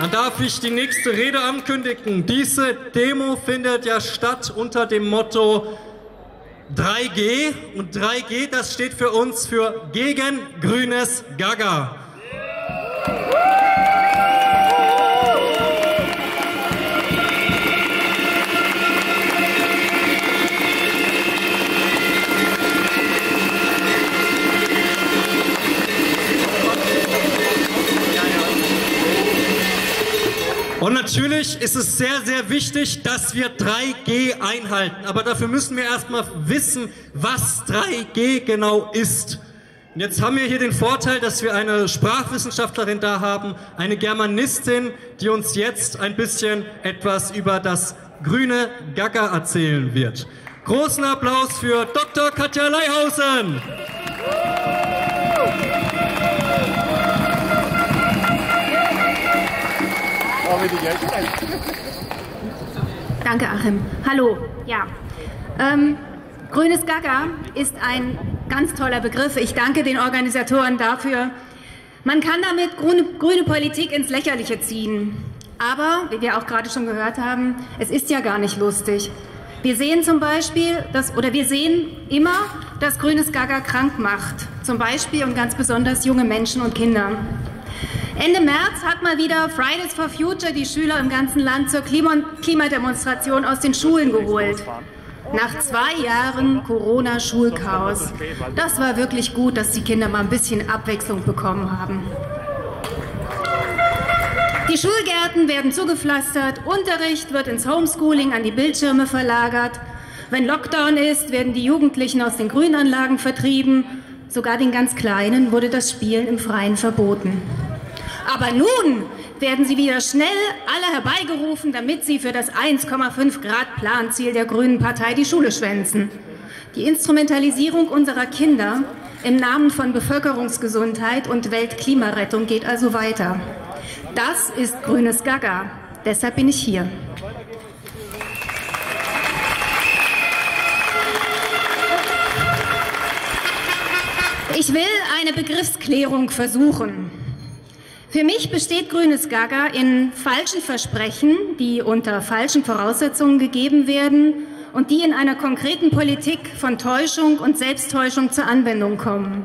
Dann darf ich die nächste Rede ankündigen. Diese Demo findet ja statt unter dem Motto 3G. Und 3G, das steht für uns für gegen grünes Gaga. Und natürlich ist es sehr, sehr wichtig, dass wir 3G einhalten. Aber dafür müssen wir erstmal wissen, was 3G genau ist. Und jetzt haben wir hier den Vorteil, dass wir eine Sprachwissenschaftlerin da haben, eine Germanistin, die uns jetzt ein bisschen etwas über das grüne Gaga erzählen wird. Großen Applaus für Dr. Katja Leihausen. Danke, Achim. Hallo. Ja. Ähm, Grünes Gaga ist ein ganz toller Begriff. Ich danke den Organisatoren dafür. Man kann damit grüne, grüne Politik ins Lächerliche ziehen. Aber, wie wir auch gerade schon gehört haben, es ist ja gar nicht lustig. Wir sehen zum Beispiel, dass, oder wir sehen immer, dass grünes Gaga krank macht. Zum Beispiel und ganz besonders junge Menschen und Kinder. Ende März hat mal wieder Fridays for Future die Schüler im ganzen Land zur Klima Klimademonstration aus den Schulen geholt. Nach zwei Jahren Corona-Schulchaos. Das war wirklich gut, dass die Kinder mal ein bisschen Abwechslung bekommen haben. Die Schulgärten werden zugepflastert, Unterricht wird ins Homeschooling an die Bildschirme verlagert. Wenn Lockdown ist, werden die Jugendlichen aus den Grünanlagen vertrieben. Sogar den ganz Kleinen wurde das Spielen im Freien verboten. Aber nun werden sie wieder schnell alle herbeigerufen, damit sie für das 1,5 Grad Planziel der Grünen Partei die Schule schwänzen. Die Instrumentalisierung unserer Kinder im Namen von Bevölkerungsgesundheit und Weltklimarettung geht also weiter. Das ist grünes Gaga. Deshalb bin ich hier. Ich will eine Begriffsklärung versuchen. Für mich besteht grünes Gaga in falschen Versprechen, die unter falschen Voraussetzungen gegeben werden und die in einer konkreten Politik von Täuschung und Selbsttäuschung zur Anwendung kommen.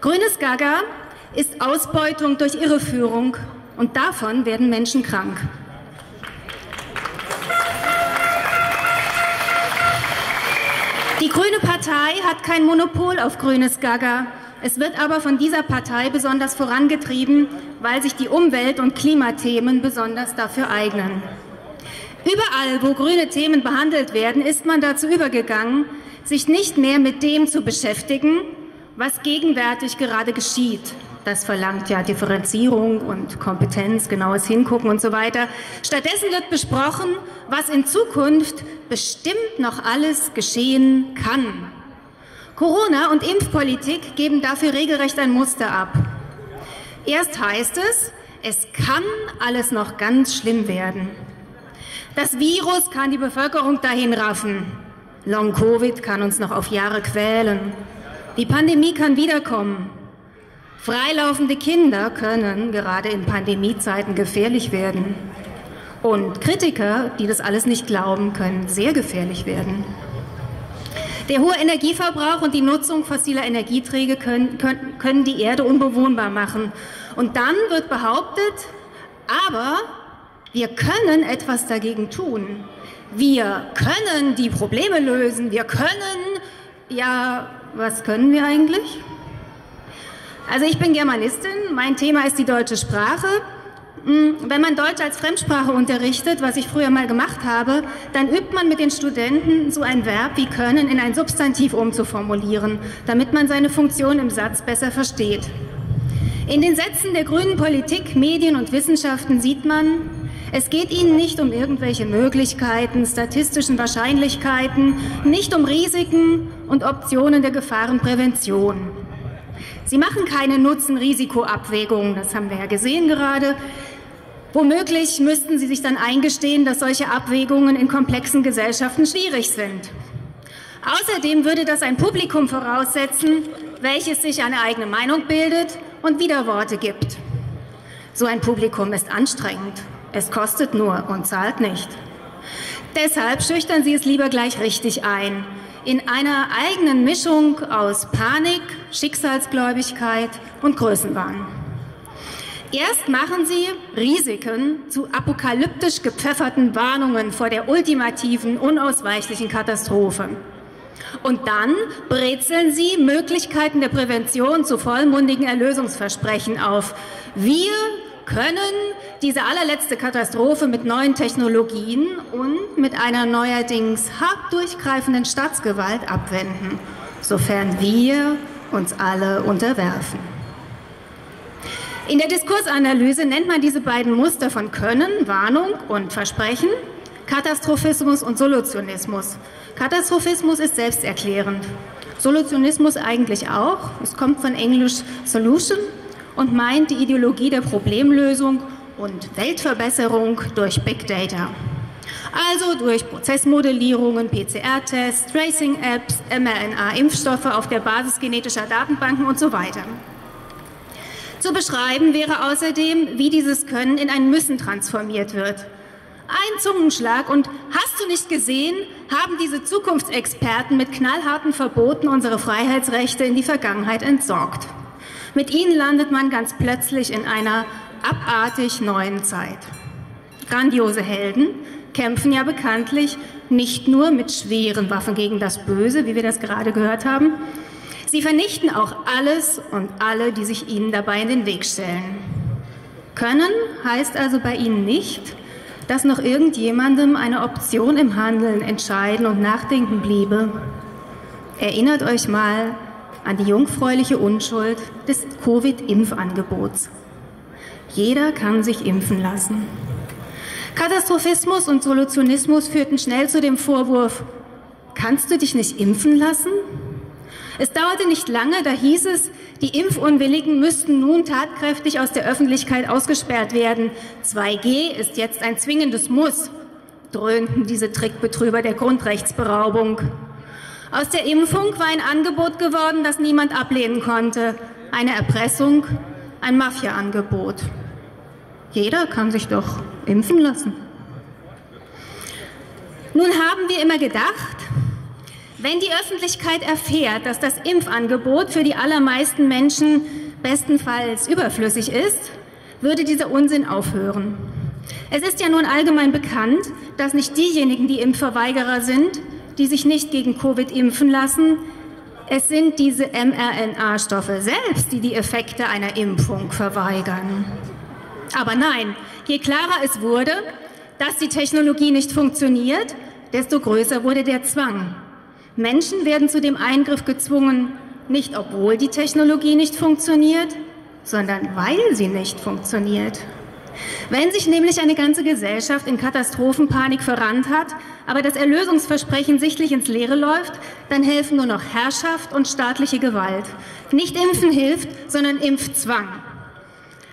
Grünes Gaga ist Ausbeutung durch Irreführung und davon werden Menschen krank. Die Grüne Partei hat kein Monopol auf grünes Gaga. Es wird aber von dieser Partei besonders vorangetrieben, weil sich die Umwelt- und Klimathemen besonders dafür eignen. Überall, wo grüne Themen behandelt werden, ist man dazu übergegangen, sich nicht mehr mit dem zu beschäftigen, was gegenwärtig gerade geschieht. Das verlangt ja Differenzierung und Kompetenz, genaues Hingucken und so weiter. Stattdessen wird besprochen, was in Zukunft bestimmt noch alles geschehen kann. Corona und Impfpolitik geben dafür regelrecht ein Muster ab. Erst heißt es, es kann alles noch ganz schlimm werden. Das Virus kann die Bevölkerung dahin raffen. Long-Covid kann uns noch auf Jahre quälen. Die Pandemie kann wiederkommen. Freilaufende Kinder können gerade in Pandemiezeiten gefährlich werden. Und Kritiker, die das alles nicht glauben, können sehr gefährlich werden. Der hohe Energieverbrauch und die Nutzung fossiler Energieträger können, können, können die Erde unbewohnbar machen. Und dann wird behauptet, aber wir können etwas dagegen tun. Wir können die Probleme lösen. Wir können, ja, was können wir eigentlich? Also ich bin Germanistin, mein Thema ist die deutsche Sprache. Hm, wenn man Deutsch als Fremdsprache unterrichtet, was ich früher mal gemacht habe, dann übt man mit den Studenten so ein Verb wie können in ein Substantiv umzuformulieren, damit man seine Funktion im Satz besser versteht. In den Sätzen der grünen Politik, Medien und Wissenschaften sieht man, es geht ihnen nicht um irgendwelche Möglichkeiten, statistischen Wahrscheinlichkeiten, nicht um Risiken und Optionen der Gefahrenprävention. Sie machen keine Nutzen-Risiko-Abwägung, das haben wir ja gesehen gerade. Womöglich müssten Sie sich dann eingestehen, dass solche Abwägungen in komplexen Gesellschaften schwierig sind. Außerdem würde das ein Publikum voraussetzen, welches sich eine eigene Meinung bildet und Widerworte gibt. So ein Publikum ist anstrengend. Es kostet nur und zahlt nicht. Deshalb schüchtern Sie es lieber gleich richtig ein. In einer eigenen Mischung aus Panik, Schicksalsgläubigkeit und Größenwahn. Erst machen Sie Risiken zu apokalyptisch gepfefferten Warnungen vor der ultimativen, unausweichlichen Katastrophe. Und dann brezeln Sie Möglichkeiten der Prävention zu vollmundigen Erlösungsversprechen auf. Wir können diese allerletzte Katastrophe mit neuen Technologien und mit einer neuerdings hart durchgreifenden Staatsgewalt abwenden, sofern wir uns alle unterwerfen. In der Diskursanalyse nennt man diese beiden Muster von Können, Warnung und Versprechen Katastrophismus und Solutionismus. Katastrophismus ist selbsterklärend. Solutionismus eigentlich auch. Es kommt von Englisch Solution und meint die Ideologie der Problemlösung und Weltverbesserung durch Big Data. Also durch Prozessmodellierungen, PCR-Tests, Tracing-Apps, mRNA-Impfstoffe auf der Basis genetischer Datenbanken und so weiter. Zu beschreiben wäre außerdem, wie dieses Können in ein Müssen transformiert wird. Ein Zungenschlag und hast du nicht gesehen, haben diese Zukunftsexperten mit knallharten Verboten unsere Freiheitsrechte in die Vergangenheit entsorgt. Mit ihnen landet man ganz plötzlich in einer abartig neuen Zeit. Grandiose Helden kämpfen ja bekanntlich nicht nur mit schweren Waffen gegen das Böse, wie wir das gerade gehört haben. Sie vernichten auch alles und alle, die sich ihnen dabei in den Weg stellen. Können heißt also bei ihnen nicht, dass noch irgendjemandem eine Option im Handeln entscheiden und nachdenken bliebe. Erinnert euch mal an die jungfräuliche Unschuld des Covid-Impfangebots. Jeder kann sich impfen lassen. Katastrophismus und Solutionismus führten schnell zu dem Vorwurf, kannst du dich nicht impfen lassen? Es dauerte nicht lange, da hieß es, die Impfunwilligen müssten nun tatkräftig aus der Öffentlichkeit ausgesperrt werden. 2G ist jetzt ein zwingendes Muss, dröhnten diese Trickbetrüber der Grundrechtsberaubung. Aus der Impfung war ein Angebot geworden, das niemand ablehnen konnte. Eine Erpressung, ein Mafia-Angebot. Jeder kann sich doch impfen lassen. Nun haben wir immer gedacht, wenn die Öffentlichkeit erfährt, dass das Impfangebot für die allermeisten Menschen bestenfalls überflüssig ist, würde dieser Unsinn aufhören. Es ist ja nun allgemein bekannt, dass nicht diejenigen, die Impfverweigerer sind, die sich nicht gegen Covid impfen lassen. Es sind diese mRNA-Stoffe selbst, die die Effekte einer Impfung verweigern. Aber nein, je klarer es wurde, dass die Technologie nicht funktioniert, desto größer wurde der Zwang. Menschen werden zu dem Eingriff gezwungen, nicht obwohl die Technologie nicht funktioniert, sondern weil sie nicht funktioniert. Wenn sich nämlich eine ganze Gesellschaft in Katastrophenpanik verrannt hat, aber das Erlösungsversprechen sichtlich ins Leere läuft, dann helfen nur noch Herrschaft und staatliche Gewalt. Nicht Impfen hilft, sondern Impfzwang.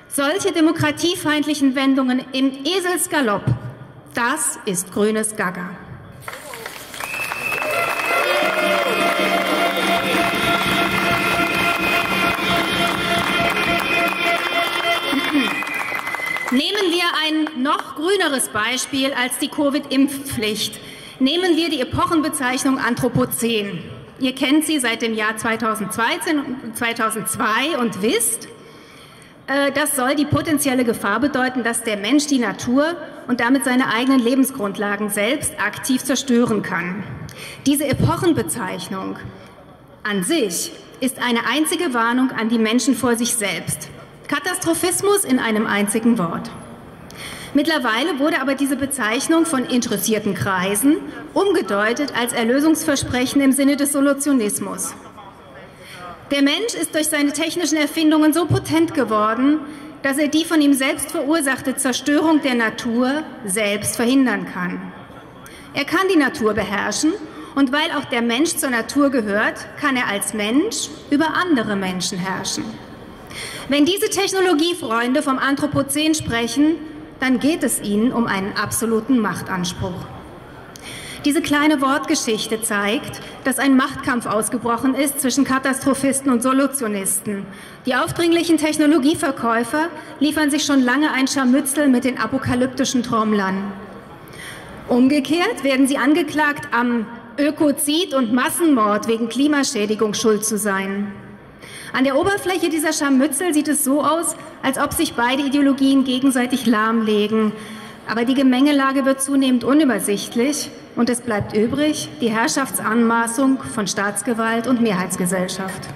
Solche demokratiefeindlichen Wendungen im Eselsgalopp, das ist grünes Gaga. Noch grüneres Beispiel als die Covid-Impfpflicht. Nehmen wir die Epochenbezeichnung Anthropozän. Ihr kennt sie seit dem Jahr 2002 und wisst, äh, das soll die potenzielle Gefahr bedeuten, dass der Mensch die Natur und damit seine eigenen Lebensgrundlagen selbst aktiv zerstören kann. Diese Epochenbezeichnung an sich ist eine einzige Warnung an die Menschen vor sich selbst. Katastrophismus in einem einzigen Wort. Mittlerweile wurde aber diese Bezeichnung von interessierten Kreisen umgedeutet als Erlösungsversprechen im Sinne des Solutionismus. Der Mensch ist durch seine technischen Erfindungen so potent geworden, dass er die von ihm selbst verursachte Zerstörung der Natur selbst verhindern kann. Er kann die Natur beherrschen und weil auch der Mensch zur Natur gehört, kann er als Mensch über andere Menschen herrschen. Wenn diese Technologiefreunde vom Anthropozän sprechen, dann geht es ihnen um einen absoluten Machtanspruch. Diese kleine Wortgeschichte zeigt, dass ein Machtkampf ausgebrochen ist zwischen Katastrophisten und Solutionisten. Die aufdringlichen Technologieverkäufer liefern sich schon lange ein Scharmützel mit den apokalyptischen Trommlern. Umgekehrt werden sie angeklagt, am Ökozid und Massenmord wegen Klimaschädigung schuld zu sein. An der Oberfläche dieser Scharmützel sieht es so aus, als ob sich beide Ideologien gegenseitig lahmlegen. Aber die Gemengelage wird zunehmend unübersichtlich und es bleibt übrig die Herrschaftsanmaßung von Staatsgewalt und Mehrheitsgesellschaft.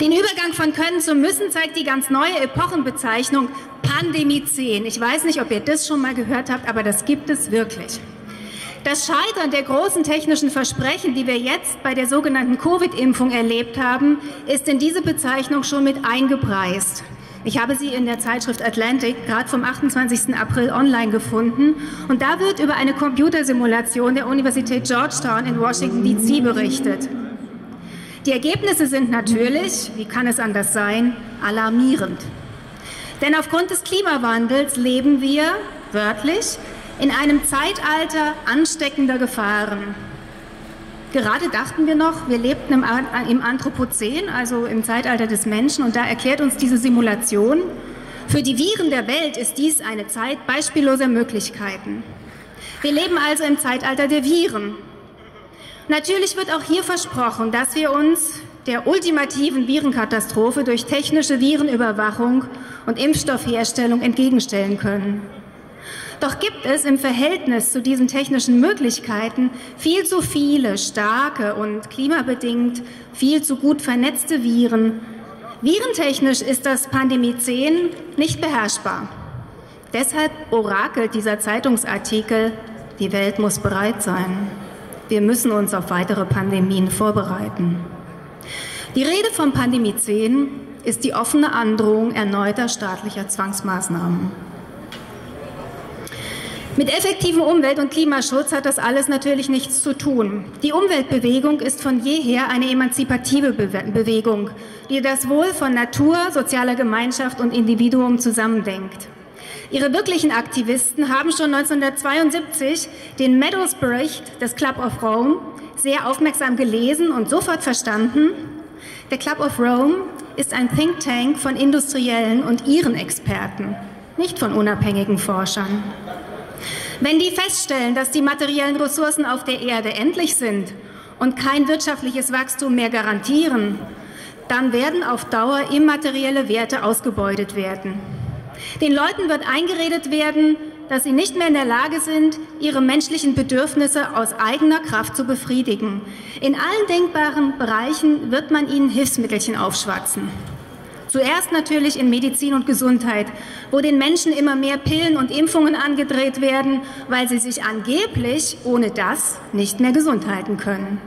Den Übergang von Können zu Müssen zeigt die ganz neue Epochenbezeichnung Pandemie 10. Ich weiß nicht, ob ihr das schon mal gehört habt, aber das gibt es wirklich. Das Scheitern der großen technischen Versprechen, die wir jetzt bei der sogenannten Covid-Impfung erlebt haben, ist in diese Bezeichnung schon mit eingepreist. Ich habe sie in der Zeitschrift Atlantic gerade vom 28. April online gefunden und da wird über eine Computersimulation der Universität Georgetown in Washington DC berichtet. Die Ergebnisse sind natürlich, wie kann es anders sein, alarmierend. Denn aufgrund des Klimawandels leben wir, wörtlich, in einem Zeitalter ansteckender Gefahren. Gerade dachten wir noch, wir lebten im, im Anthropozän, also im Zeitalter des Menschen, und da erklärt uns diese Simulation, für die Viren der Welt ist dies eine Zeit beispielloser Möglichkeiten. Wir leben also im Zeitalter der Viren. Natürlich wird auch hier versprochen, dass wir uns der ultimativen Virenkatastrophe durch technische Virenüberwachung und Impfstoffherstellung entgegenstellen können. Doch gibt es im Verhältnis zu diesen technischen Möglichkeiten viel zu viele starke und klimabedingt viel zu gut vernetzte Viren. Virentechnisch ist das Pandemie 10 nicht beherrschbar. Deshalb orakelt dieser Zeitungsartikel, die Welt muss bereit sein. Wir müssen uns auf weitere Pandemien vorbereiten. Die Rede von Pandemie 10 ist die offene Androhung erneuter staatlicher Zwangsmaßnahmen. Mit effektivem Umwelt- und Klimaschutz hat das alles natürlich nichts zu tun. Die Umweltbewegung ist von jeher eine emanzipative Bewegung, die das Wohl von Natur, sozialer Gemeinschaft und Individuum zusammendenkt. Ihre wirklichen Aktivisten haben schon 1972 den Meadows-Bericht des Club of Rome sehr aufmerksam gelesen und sofort verstanden, der Club of Rome ist ein Think Tank von Industriellen und ihren Experten, nicht von unabhängigen Forschern. Wenn die feststellen, dass die materiellen Ressourcen auf der Erde endlich sind und kein wirtschaftliches Wachstum mehr garantieren, dann werden auf Dauer immaterielle Werte ausgebeutet werden. Den Leuten wird eingeredet werden, dass sie nicht mehr in der Lage sind, ihre menschlichen Bedürfnisse aus eigener Kraft zu befriedigen. In allen denkbaren Bereichen wird man ihnen Hilfsmittelchen aufschwatzen. Zuerst natürlich in Medizin und Gesundheit, wo den Menschen immer mehr Pillen und Impfungen angedreht werden, weil sie sich angeblich ohne das nicht mehr gesund halten können.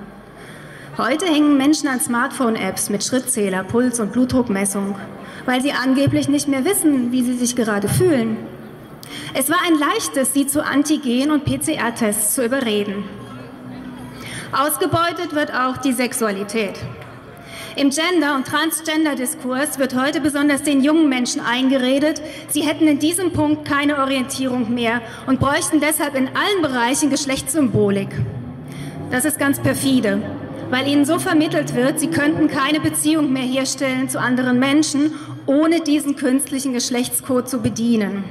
Heute hängen Menschen an Smartphone-Apps mit Schrittzähler, Puls- und Blutdruckmessung, weil sie angeblich nicht mehr wissen, wie sie sich gerade fühlen. Es war ein leichtes, sie zu Antigen- und PCR-Tests zu überreden. Ausgebeutet wird auch die Sexualität. Im Gender- und Transgender-Diskurs wird heute besonders den jungen Menschen eingeredet, sie hätten in diesem Punkt keine Orientierung mehr und bräuchten deshalb in allen Bereichen Geschlechtssymbolik. Das ist ganz perfide, weil ihnen so vermittelt wird, sie könnten keine Beziehung mehr herstellen zu anderen Menschen, ohne diesen künstlichen Geschlechtscode zu bedienen.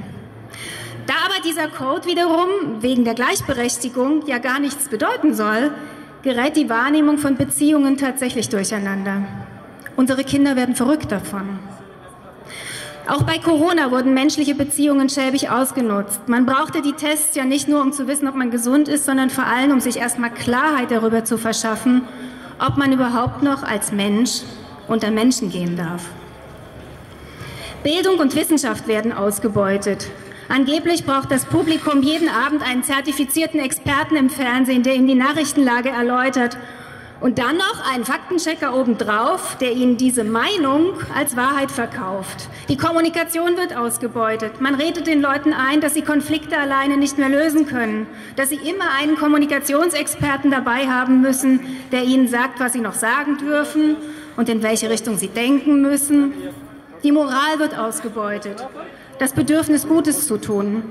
Da aber dieser Code wiederum wegen der Gleichberechtigung ja gar nichts bedeuten soll, gerät die Wahrnehmung von Beziehungen tatsächlich durcheinander. Unsere Kinder werden verrückt davon. Auch bei Corona wurden menschliche Beziehungen schäbig ausgenutzt. Man brauchte die Tests ja nicht nur, um zu wissen, ob man gesund ist, sondern vor allem, um sich erstmal Klarheit darüber zu verschaffen, ob man überhaupt noch als Mensch unter Menschen gehen darf. Bildung und Wissenschaft werden ausgebeutet. Angeblich braucht das Publikum jeden Abend einen zertifizierten Experten im Fernsehen, der ihm die Nachrichtenlage erläutert. Und dann noch einen Faktenchecker obendrauf, der Ihnen diese Meinung als Wahrheit verkauft. Die Kommunikation wird ausgebeutet. Man redet den Leuten ein, dass sie Konflikte alleine nicht mehr lösen können, dass sie immer einen Kommunikationsexperten dabei haben müssen, der ihnen sagt, was sie noch sagen dürfen und in welche Richtung sie denken müssen. Die Moral wird ausgebeutet. Das Bedürfnis, Gutes zu tun.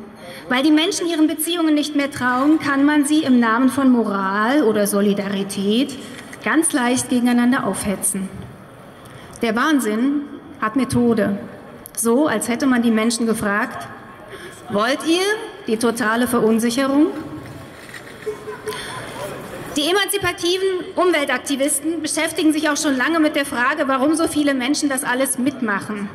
Weil die Menschen ihren Beziehungen nicht mehr trauen, kann man sie im Namen von Moral oder Solidarität ganz leicht gegeneinander aufhetzen. Der Wahnsinn hat Methode. So, als hätte man die Menschen gefragt, wollt ihr die totale Verunsicherung? Die emanzipativen Umweltaktivisten beschäftigen sich auch schon lange mit der Frage, warum so viele Menschen das alles mitmachen.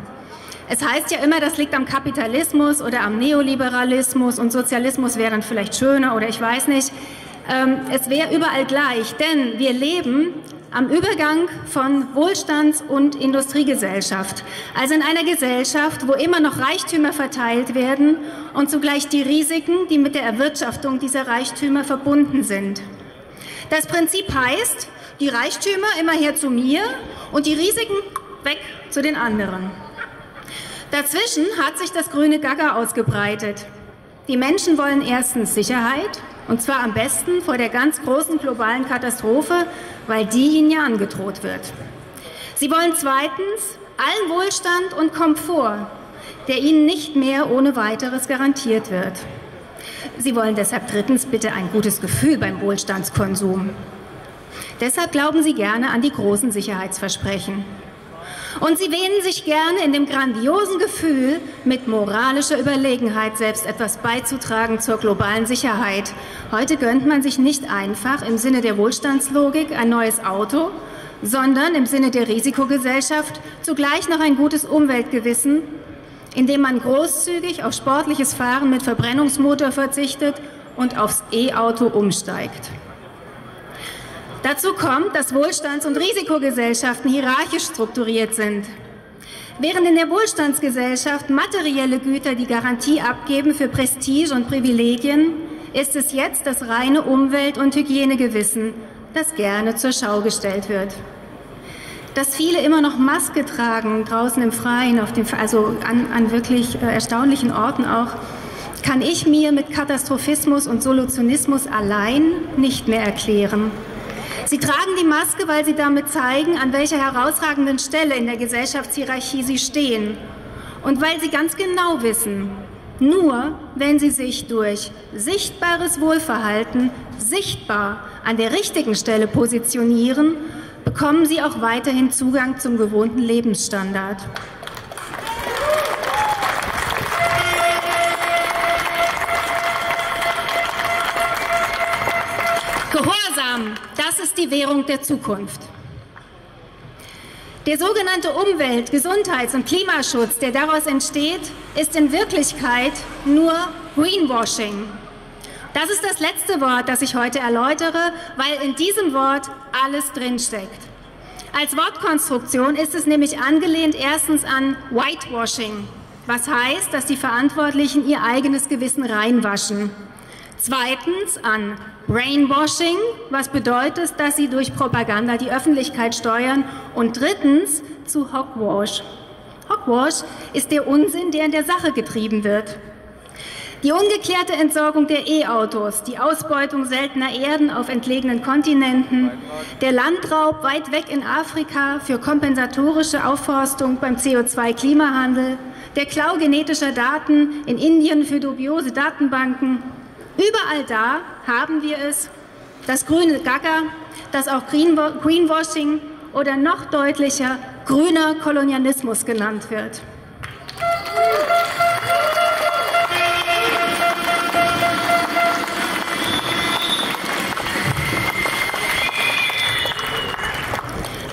Es heißt ja immer, das liegt am Kapitalismus oder am Neoliberalismus und Sozialismus wäre dann vielleicht schöner oder ich weiß nicht. Ähm, es wäre überall gleich, denn wir leben am Übergang von Wohlstands- und Industriegesellschaft. Also in einer Gesellschaft, wo immer noch Reichtümer verteilt werden und zugleich die Risiken, die mit der Erwirtschaftung dieser Reichtümer verbunden sind. Das Prinzip heißt, die Reichtümer immer her zu mir und die Risiken weg zu den anderen. Dazwischen hat sich das grüne Gaga ausgebreitet. Die Menschen wollen erstens Sicherheit, und zwar am besten vor der ganz großen globalen Katastrophe, weil die ihnen ja angedroht wird. Sie wollen zweitens allen Wohlstand und Komfort, der ihnen nicht mehr ohne weiteres garantiert wird. Sie wollen deshalb drittens bitte ein gutes Gefühl beim Wohlstandskonsum. Deshalb glauben sie gerne an die großen Sicherheitsversprechen. Und sie wähnen sich gerne in dem grandiosen Gefühl, mit moralischer Überlegenheit selbst etwas beizutragen zur globalen Sicherheit. Heute gönnt man sich nicht einfach im Sinne der Wohlstandslogik ein neues Auto, sondern im Sinne der Risikogesellschaft zugleich noch ein gutes Umweltgewissen, indem man großzügig auf sportliches Fahren mit Verbrennungsmotor verzichtet und aufs E-Auto umsteigt. Dazu kommt, dass Wohlstands- und Risikogesellschaften hierarchisch strukturiert sind. Während in der Wohlstandsgesellschaft materielle Güter die Garantie abgeben für Prestige und Privilegien, ist es jetzt das reine Umwelt- und Hygienegewissen, das gerne zur Schau gestellt wird. Dass viele immer noch Maske tragen, draußen im Freien, dem, also an, an wirklich äh, erstaunlichen Orten auch, kann ich mir mit Katastrophismus und Solutionismus allein nicht mehr erklären. Sie tragen die Maske, weil sie damit zeigen, an welcher herausragenden Stelle in der Gesellschaftshierarchie sie stehen. Und weil sie ganz genau wissen, nur wenn sie sich durch sichtbares Wohlverhalten sichtbar an der richtigen Stelle positionieren, bekommen sie auch weiterhin Zugang zum gewohnten Lebensstandard. Die Währung der Zukunft. Der sogenannte Umwelt-, Gesundheits- und Klimaschutz, der daraus entsteht, ist in Wirklichkeit nur Greenwashing. Das ist das letzte Wort, das ich heute erläutere, weil in diesem Wort alles drinsteckt. Als Wortkonstruktion ist es nämlich angelehnt erstens an Whitewashing, was heißt, dass die Verantwortlichen ihr eigenes Gewissen reinwaschen. Zweitens an Brainwashing, was bedeutet, dass sie durch Propaganda die Öffentlichkeit steuern. Und drittens zu Hogwash. Hogwash ist der Unsinn, der in der Sache getrieben wird. Die ungeklärte Entsorgung der E-Autos, die Ausbeutung seltener Erden auf entlegenen Kontinenten, der Landraub weit weg in Afrika für kompensatorische Aufforstung beim CO2-Klimawandel, der Klau genetischer Daten in Indien für dubiose Datenbanken, Überall da haben wir es, das grüne Gaga, das auch Greenwashing oder noch deutlicher grüner Kolonialismus genannt wird.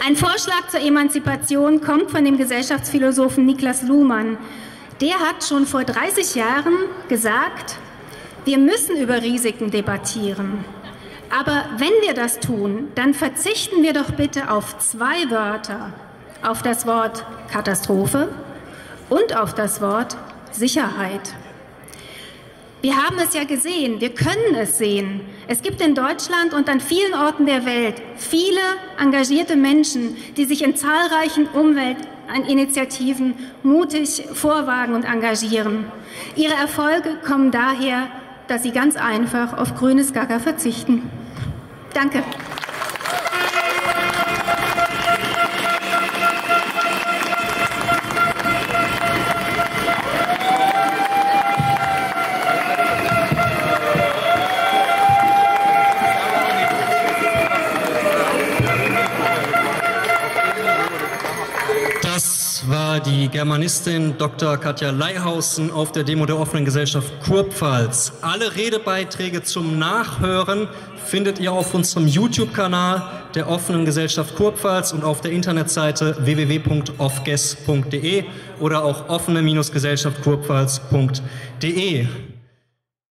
Ein Vorschlag zur Emanzipation kommt von dem Gesellschaftsphilosophen Niklas Luhmann. Der hat schon vor 30 Jahren gesagt, wir müssen über Risiken debattieren. Aber wenn wir das tun, dann verzichten wir doch bitte auf zwei Wörter. Auf das Wort Katastrophe und auf das Wort Sicherheit. Wir haben es ja gesehen, wir können es sehen. Es gibt in Deutschland und an vielen Orten der Welt viele engagierte Menschen, die sich in zahlreichen Umweltinitiativen mutig vorwagen und engagieren. Ihre Erfolge kommen daher dass sie ganz einfach auf grünes Gaga verzichten. Danke. Germanistin Dr. Katja Leihausen auf der Demo der offenen Gesellschaft Kurpfalz. Alle Redebeiträge zum Nachhören findet ihr auf unserem YouTube-Kanal der offenen Gesellschaft Kurpfalz und auf der Internetseite www.offges.de oder auch offene-gesellschaft kurpfalz.de.